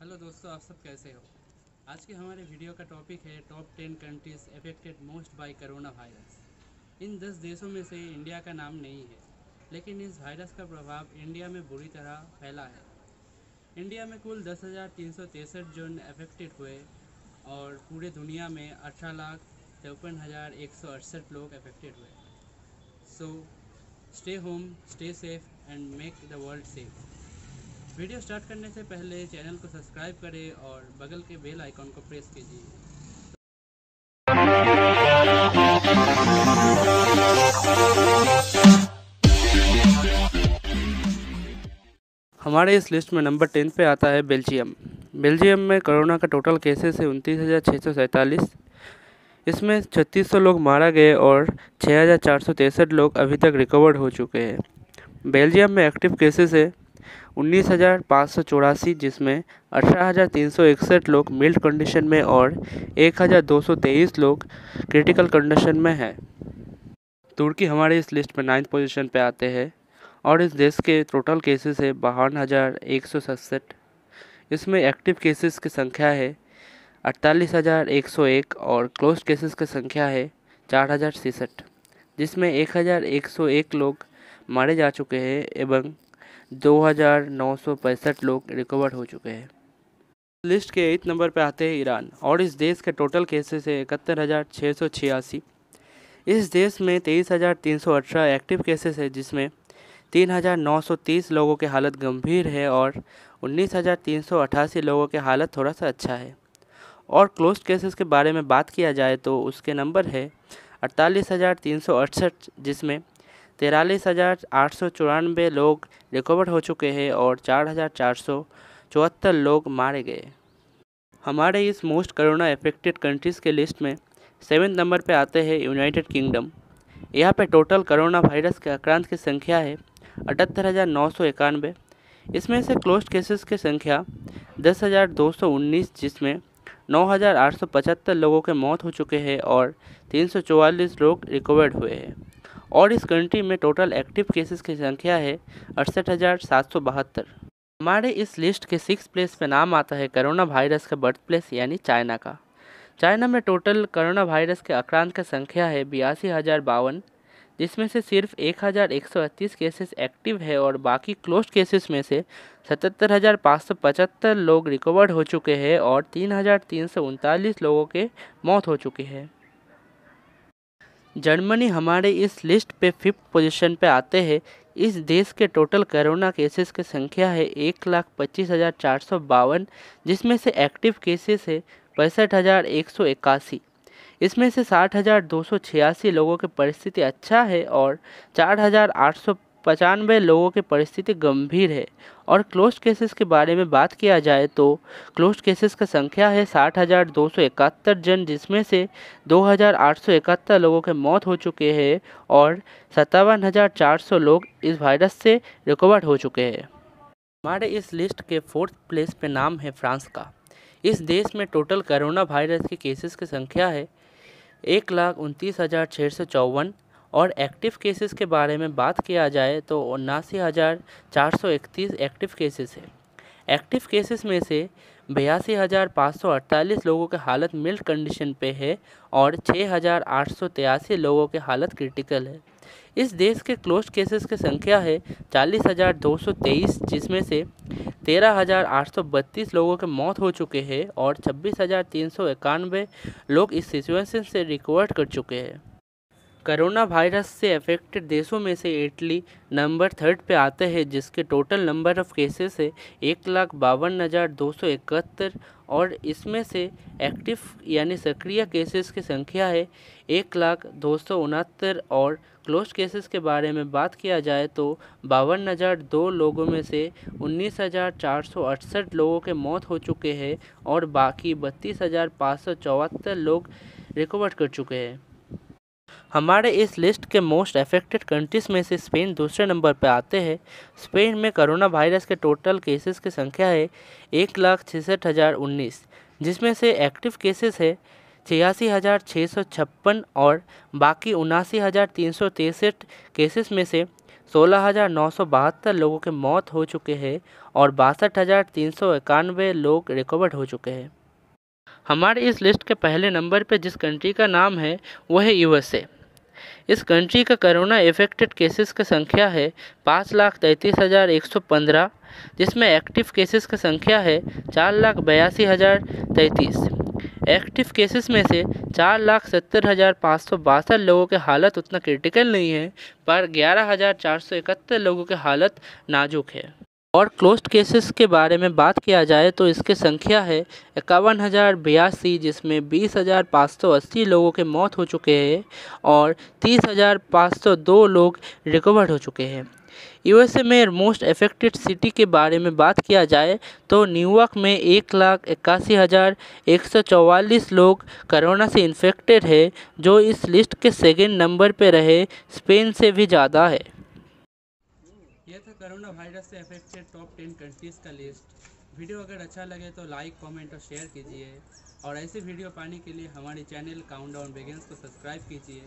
Hello दोस्तों, आप सब कैसे हो? आज के हमारे वीडियो का टॉपिक है top ten countries affected most by corona virus इन दस देशों में से इंडिया का नाम नहीं है, लेकिन इस वायरस का प्रभाव इंडिया में बुरी तरह फैला है। इंडिया में कुल दस जन अफेक्टेड हुए और पूरे दुनिया में अठारह लाख चौपन हज़ार एक सौ अड़सठ लोग अफेक्टेड हुए। So stay home stay safe and make the world safe video start करने से पहले चैनल को सब्सक्राइब करें और बगल के बेल आइकॉन को प्रेस कीजिए। हमारे इस लिस्ट में नंबर टेन पे आता है बेल्जियम। बेल्जियम में कोरोना का टोटल केसेस है उनतीस हज़ार छः सौ सैंतालीस। इसमें छत्तीस सौ लोग मारा गए और छः हज़ार चार सौ तिरसठ लोग अभी तक रिकवर्ड हो चुके हैं। बेल्जियम में एक्टिव केसेस है उन्नीस हज़ार पाँच सौ चौरासी, जिसमें अठारह हज़ार तीन सौ इकसठ लोग मिल्ड कंडीशन में और एक हज़ार दो सौ तेईस लोग क्रिटिकल कंडीशन में हैं। तुर्की हमारे इस लिस्ट में नाइन्थ पोजीशन पे आते हैं और इस देश के टोटल केसेस है बावन हज़ार एक सौ सड़सठ। इसमें एक्टिव केसेस की संख्या है अड़तालीस हज़ार एक सौ एक और क्लोज केसेस की संख्या है चार हज़ार तिरसठ जिसमें एक हज़ार एक सौ एक लोग मारे जा चुके हैं एवं दो हज़ार नौ सौ पैंसठ लोग रिकवर हो चुके हैं। लिस्ट के एट नंबर पर आते हैं ईरान और इस देश के टोटल केसेस है इकहत्तर हज़ार छः सौ छियासी। इस देश में तेईस हज़ार तीन सौ अठारह एक्टिव केसेस है, जिसमें तीन हज़ार नौ सौ तीस लोगों की हालत गंभीर है और उन्नीस हज़ार तीन सौ अठासी लोगों की हालत थोड़ा सा अच्छा है। और क्लोज केसेस के बारे में बात किया जाए तो उसके नंबर है अड़तालीस हज़ार तीन सौ अड़सठ, जिसमें तिरालीस हज़ार आठ सौ चौरानवे लोग रिकवर हो चुके हैं और चार हज़ार चार सौ चौहत्तर लोग मारे गए। हमारे इस मोस्ट करोना अफेक्टेड कंट्रीज़ के लिस्ट में सेवन नंबर पे आते हैं यूनाइटेड किंगडम। यहाँ पे टोटल करोना वायरस के आक्रांत की संख्या है अठहत्तर हज़ार नौ सौ इक्यानवे। इसमें से क्लोज केसेस की संख्या दस हज़ार दो सौ उन्नीस, जिसमें नौ हज़ार आठ सौ पचहत्तर लोगों के मौत हो चुके हैं और तीन सौ चौवालीस लोग रिकवर्ड हुए हैं। और इस कंट्री में टोटल एक्टिव केसेस की संख्या है अड़सठ हज़ार सात सौ बहत्तर। हमारे इस लिस्ट के सिक्स प्लेस पे नाम आता है कोरोना वायरस का बर्थ प्लेस यानी चाइना का। चाइना में टोटल कोरोना वायरस के आक्रांत की संख्या है बयासी हज़ार बावन, जिसमें से सिर्फ़ एक हज़ार एक सौ अड़तीस केसेस एक्टिव है और बाकी क्लोज केसेस में से सतहत्तर हज़ार पाँच सौ पचहत्तर लोग रिकवर्ड हो चुके हैं और तीन हज़ार तीन सौ उनतालीस लोगों के मौत हो चुकी है। जर्मनी हमारे इस लिस्ट पे फिफ्थ पोजीशन पे आते हैं। इस देश के टोटल कोरोना केसेस की संख्या है एक लाख पच्चीस हज़ार चार सौ बावन, जिसमें से एक्टिव केसेस है पैंसठ हज़ार एक सौ इक्यासी। इसमें से साठ हज़ार दो सौ छियासी लोगों की परिस्थिति अच्छा है और चार हज़ार आठ सौ पचानवे लोगों की परिस्थिति गंभीर है। और क्लोज केसेस के बारे में बात किया जाए तो क्लोज केसेस का संख्या है साठ हज़ार दो सौ इकहत्तर जन, जिसमें से दो हज़ार आठ सौ इकहत्तर लोगों के मौत हो चुके हैं और सत्तावन हज़ार चार सौ लोग इस वायरस से रिकवर हो चुके हैं। हमारे इस लिस्ट के फोर्थ प्लेस पे नाम है फ्रांस का। इस देश में टोटल कोरोना वायरस के केसेस की संख्या है एक लाख उनतीस हज़ार छः सौ चौवन और एक्टिव केसेस के बारे में बात किया जाए तो उन्नासी हज़ार चार सौ इकतीस एक्टिव केसेस है। एक्टिव केसेस में से बयासी हज़ार पाँच सौ अड़तालीस लोगों की हालत मिल्ड कंडीशन पे है और छः हज़ार आठ सौ तिरासी लोगों की हालत क्रिटिकल है। इस देश के क्लोज केसेस की संख्या है चालीस हज़ार दो सौ तेईस, जिसमें से तेरह हज़ार आठ सौ बत्तीस लोगों के मौत हो चुके हैं और छब्बीस हज़ार तीन सौ इक्यानवे लोग इस सिचुएशन से रिकवर कर चुके हैं। कोरोना वायरस से अफेक्टेड देशों में से इटली नंबर थर्ड पे आते हैं, जिसके टोटल नंबर ऑफ़ केसेस है एक लाख बावन हज़ार दो सौ इकहत्तर और इसमें से एक्टिव यानी सक्रिय केसेस की संख्या है एक लाख दो सौ उनहत्तर और क्लोज केसेस के बारे में बात किया जाए तो बावन हज़ार दो लोगों में से उन्नीस हज़ार चार सौ अड़सठ लोगों के मौत हो चुके हैं और बाकी बत्तीस हज़ार पाँच सौ चौहत्तर लोग रिकवर कर चुके हैं। हमारे इस लिस्ट के मोस्ट अफेक्टेड कंट्रीज़ में से स्पेन दूसरे नंबर पर आते हैं। स्पेन में कोरोना वायरस के टोटल केसेस की संख्या है एक लाख छिसठ हज़ार उन्नीस, जिसमें से एक्टिव केसेस है छियासी हज़ार छः सौ छप्पन और बाकी उनासी हज़ार तीन सौ तिरसठ केसेस में से सोलह हज़ार नौ सौ बहत्तर लोगों के मौत हो चुके हैं और बासठ हज़ार तीन सौ इक्यानवे लोग रिकवर्ड हो चुके हैं। हमारे इस लिस्ट के पहले नंबर पर जिस कंट्री का नाम है वो है यूएसए इस कंट्री का कोरोना इफेक्टेड केसेस की संख्या है पाँच लाख तैंतीस हज़ार एक सौ पंद्रह, जिसमें एक्टिव केसेस की संख्या है चार लाख बयासी हज़ार तैंतीस। एक्टिव केसेस में से चार लाख सत्तर हज़ार पाँच सौ बासठ लोगों के हालत उतना क्रिटिकल नहीं है, पर ग्यारह हज़ार चार सौ इकहत्तर लोगों के हालत नाजुक है। और क्लोज्ड केसेस के बारे में बात किया जाए तो इसकी संख्या है इक्यावन हज़ार बयासी, जिसमें बीस हज़ार पाँच सौ अस्सी लोगों के मौत हो चुके हैं और तीस हज़ार पाँच सौ दो लोग रिकवर हो चुके हैं। यूएसए में मोस्ट अफेक्टेड सिटी के बारे में बात किया जाए तो न्यूयॉर्क में एक लाख इक्यासी हज़ार एक सौ चौवालीस लोग कोरोना से इन्फेक्टेड है, जो इस लिस्ट के सेकेंड नंबर पर रहे। स्पेन से भी ज़्यादा है। कोरोना वायरस से अफेक्टेड टॉप टेन कंट्रीज़ का लिस्ट वीडियो अगर अच्छा लगे तो लाइक कमेंट और शेयर कीजिए। और ऐसे वीडियो पाने के लिए हमारे चैनल काउंटडाउन बिगिंस को सब्सक्राइब कीजिए।